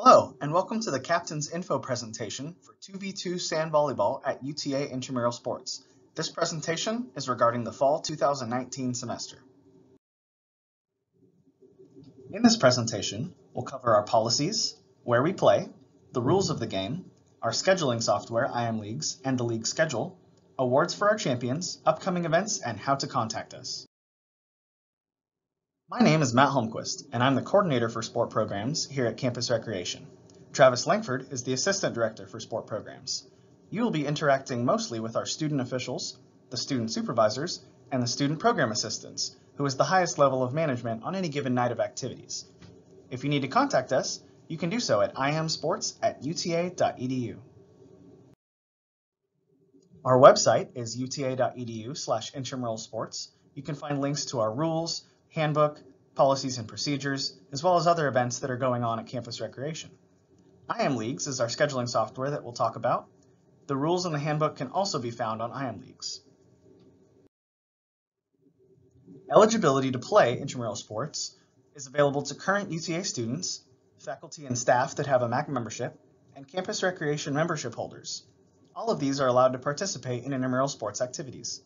Hello, and welcome to the Captain's Info presentation for 2v2 Sand Volleyball at UTA Intramural Sports. This presentation is regarding the Fall 2019 semester. In this presentation, we'll cover our policies, where we play, the rules of the game, our scheduling software, IM Leagues, and the league schedule, awards for our champions, upcoming events, and how to contact us. My name is Matt Holmquist, and I'm the coordinator for sport programs here at Campus Recreation. Travis Langford is the assistant director for sport programs. You will be interacting mostly with our student officials, the student supervisors, and the student program assistants, who is the highest level of management on any given night of activities. If you need to contact us, you can do so at imsports at uta.edu. Our website is uta.edu slash intramural sports. You can find links to our rules, handbook, policies and procedures, as well as other events that are going on at Campus Recreation. IMLeagues is our scheduling software that we'll talk about. The rules in the handbook can also be found on IMLeagues. Eligibility to play intramural sports is available to current UTA students, faculty and staff that have a MAC membership, and Campus Recreation membership holders. All of these are allowed to participate in intramural sports activities.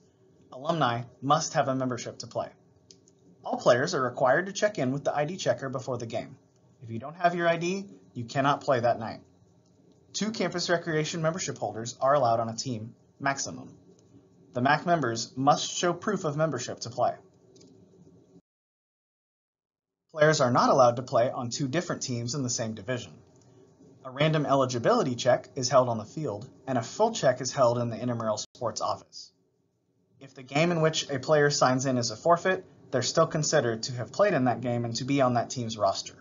Alumni must have a membership to play. All players are required to check in with the ID checker before the game. If you don't have your ID, you cannot play that night. Two Campus Recreation membership holders are allowed on a team, maximum. The MAC members must show proof of membership to play. Players are not allowed to play on two different teams in the same division. A random eligibility check is held on the field, and a full check is held in the intramural sports office. If the game in which a player signs in is a forfeit, they're still considered to have played in that game and to be on that team's roster.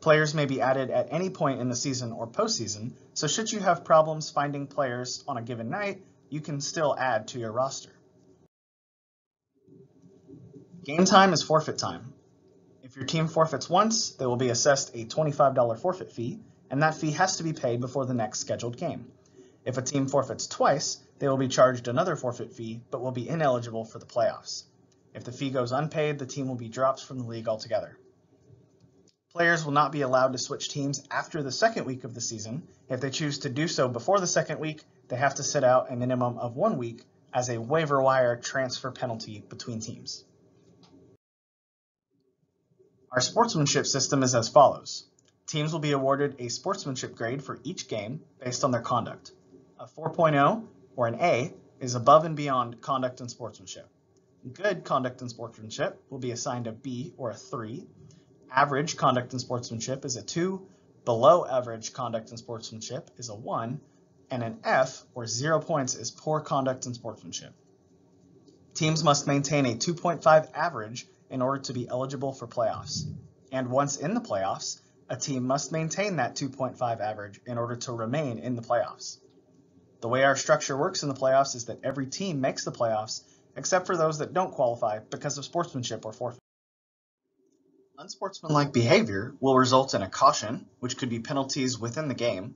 Players may be added at any point in the season or postseason, so should you have problems finding players on a given night, you can still add to your roster. Game time is forfeit time. If your team forfeits once, they will be assessed a $25 forfeit fee, and that fee has to be paid before the next scheduled game. If a team forfeits twice, they will be charged another forfeit fee, but will be ineligible for the playoffs. If the fee goes unpaid, the team will be dropped from the league altogether. Players will not be allowed to switch teams after the second week of the season. If they choose to do so before the second week, they have to sit out a minimum of one week as a waiver wire transfer penalty between teams. Our sportsmanship system is as follows. Teams will be awarded a sportsmanship grade for each game based on their conduct. A 4.0 or an A is above and beyond conduct and sportsmanship. Good conduct and sportsmanship will be assigned a B or a 3. Average conduct and sportsmanship is a 2. Below average conduct and sportsmanship is a 1. And an F or 0 points is poor conduct and sportsmanship. Teams must maintain a 2.5 average in order to be eligible for playoffs. And once in the playoffs, a team must maintain that 2.5 average in order to remain in the playoffs. The way our structure works in the playoffs is that every team makes the playoffs except for those that don't qualify because of sportsmanship or forfeit. Unsportsmanlike behavior will result in a caution, which could be penalties within the game,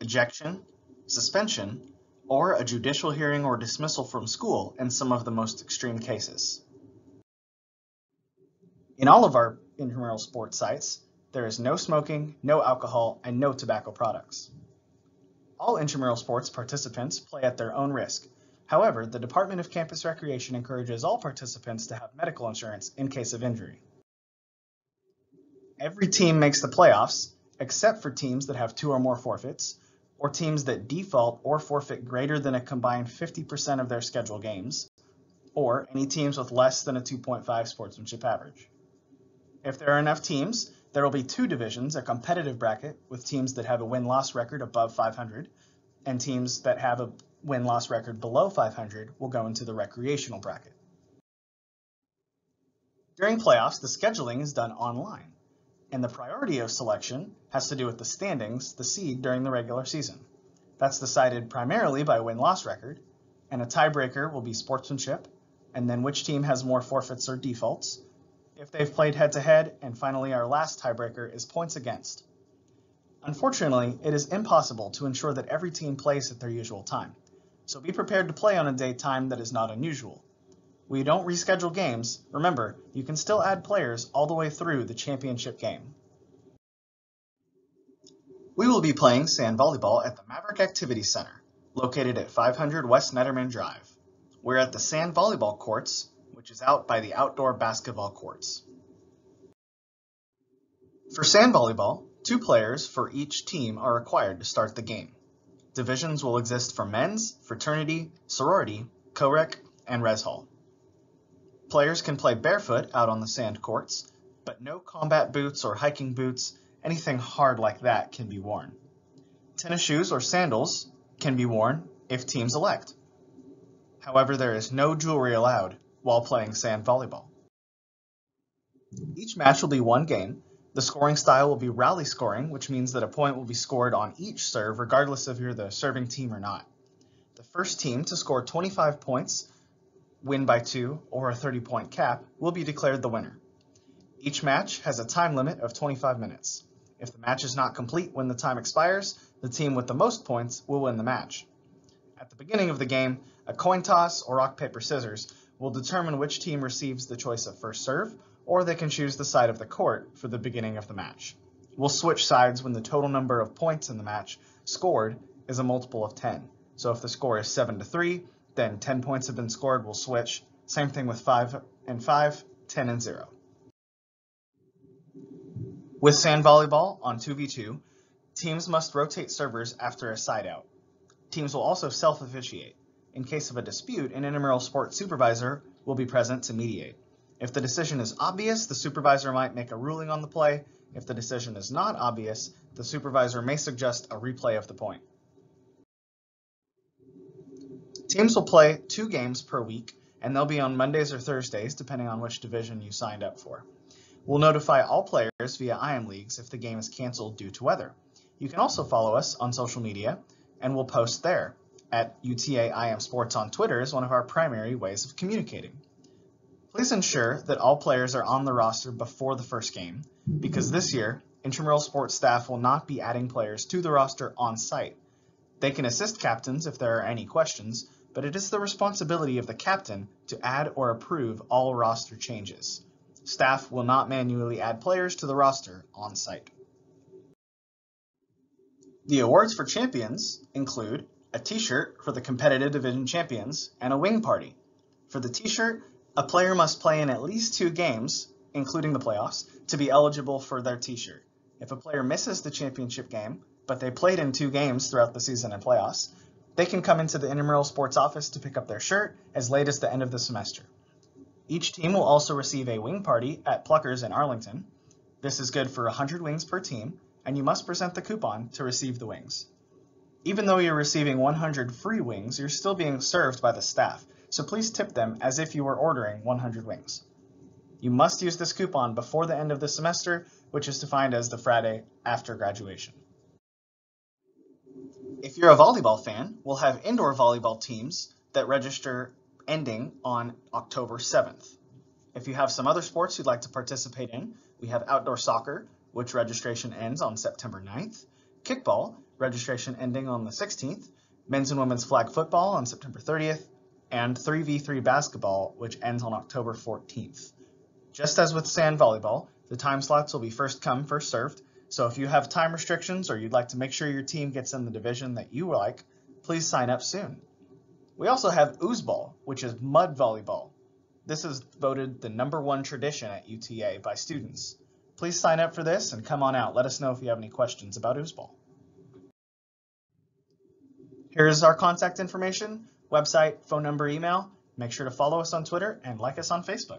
ejection, suspension, or a judicial hearing or dismissal from school in some of the most extreme cases. In all of our intramural sports sites, there is no smoking, no alcohol, and no tobacco products. All intramural sports participants play at their own risk, However, the Department of Campus Recreation encourages all participants to have medical insurance in case of injury. Every team makes the playoffs, except for teams that have two or more forfeits, or teams that default or forfeit greater than a combined 50% of their scheduled games, or any teams with less than a 2.5 sportsmanship average. If there are enough teams, there will be two divisions, a competitive bracket with teams that have a win-loss record above 500 and teams that have a win-loss record below 500 will go into the recreational bracket. During playoffs, the scheduling is done online, and the priority of selection has to do with the standings, the seed during the regular season. That's decided primarily by win-loss record, and a tiebreaker will be sportsmanship, and then which team has more forfeits or defaults, if they've played head-to-head, -head, and finally our last tiebreaker is points against. Unfortunately, it is impossible to ensure that every team plays at their usual time so be prepared to play on a day time that is not unusual. We don't reschedule games. Remember, you can still add players all the way through the championship game. We will be playing sand volleyball at the Maverick Activity Center, located at 500 West Nedderman Drive. We're at the sand volleyball courts, which is out by the outdoor basketball courts. For sand volleyball, two players for each team are required to start the game. Divisions will exist for men's, fraternity, sorority, co-rec, and res hall. Players can play barefoot out on the sand courts, but no combat boots or hiking boots, anything hard like that can be worn. Tennis shoes or sandals can be worn if teams elect. However, there is no jewelry allowed while playing sand volleyball. Each match will be one game. The scoring style will be rally scoring, which means that a point will be scored on each serve regardless if you're the serving team or not. The first team to score 25 points, win by two, or a 30 point cap will be declared the winner. Each match has a time limit of 25 minutes. If the match is not complete when the time expires, the team with the most points will win the match. At the beginning of the game, a coin toss or rock, paper, scissors will determine which team receives the choice of first serve, or they can choose the side of the court for the beginning of the match. We'll switch sides when the total number of points in the match scored is a multiple of 10. So if the score is 7 to 3, then 10 points have been scored, we'll switch. Same thing with 5 and 5, 10 and 0. With sand volleyball on 2v2, teams must rotate servers after a side out. Teams will also self-officiate. In case of a dispute, an intramural sports supervisor will be present to mediate. If the decision is obvious, the supervisor might make a ruling on the play. If the decision is not obvious, the supervisor may suggest a replay of the point. Teams will play two games per week, and they'll be on Mondays or Thursdays, depending on which division you signed up for. We'll notify all players via IM Leagues if the game is canceled due to weather. You can also follow us on social media, and we'll post there. At UTA IM Sports on Twitter is one of our primary ways of communicating. Please ensure that all players are on the roster before the first game, because this year, intramural sports staff will not be adding players to the roster on site. They can assist captains if there are any questions, but it is the responsibility of the captain to add or approve all roster changes. Staff will not manually add players to the roster on site. The awards for champions include a t-shirt for the competitive division champions and a wing party. For the t-shirt, a player must play in at least two games, including the playoffs, to be eligible for their t-shirt. If a player misses the championship game, but they played in two games throughout the season and playoffs, they can come into the intramural sports office to pick up their shirt as late as the end of the semester. Each team will also receive a wing party at Pluckers in Arlington. This is good for 100 wings per team, and you must present the coupon to receive the wings. Even though you're receiving 100 free wings, you're still being served by the staff, so please tip them as if you were ordering 100 wings. You must use this coupon before the end of the semester, which is defined as the Friday after graduation. If you're a volleyball fan, we'll have indoor volleyball teams that register ending on October 7th. If you have some other sports you'd like to participate in, we have outdoor soccer, which registration ends on September 9th, kickball, registration ending on the 16th, men's and women's flag football on September 30th, and 3v3 basketball, which ends on October 14th. Just as with sand volleyball, the time slots will be first come, first served, so if you have time restrictions or you'd like to make sure your team gets in the division that you like, please sign up soon. We also have oozeball, which is mud volleyball. This is voted the number one tradition at UTA by students. Please sign up for this and come on out. Let us know if you have any questions about oozeball. Here's our contact information, website, phone number, email. Make sure to follow us on Twitter and like us on Facebook.